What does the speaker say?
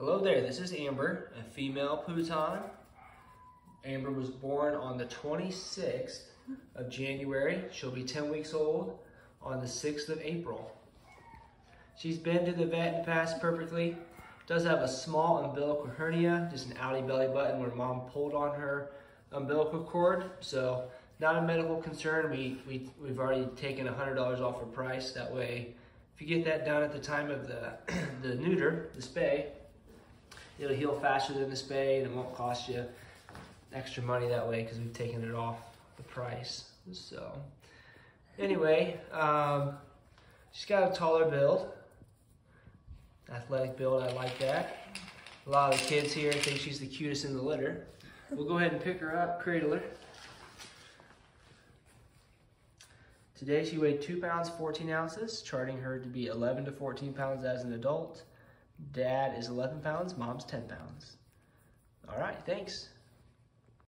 Hello there, this is Amber, a female Pooton. Amber was born on the 26th of January. She'll be 10 weeks old on the 6th of April. She's been to the vet and passed perfectly. Does have a small umbilical hernia, just an outie belly button where mom pulled on her umbilical cord. So not a medical concern. We, we, we've already taken $100 off her price. That way, if you get that done at the time of the, the neuter, the spay, it'll heal faster than the spay and it won't cost you extra money that way because we've taken it off the price. So anyway, um, she's got a taller build, athletic build, I like that. A lot of the kids here think she's the cutest in the litter. We'll go ahead and pick her up, cradle her. Today she weighed 2 pounds 14 ounces, charting her to be 11 to 14 pounds as an adult. Dad is 11 pounds, mom's 10 pounds. All right, thanks.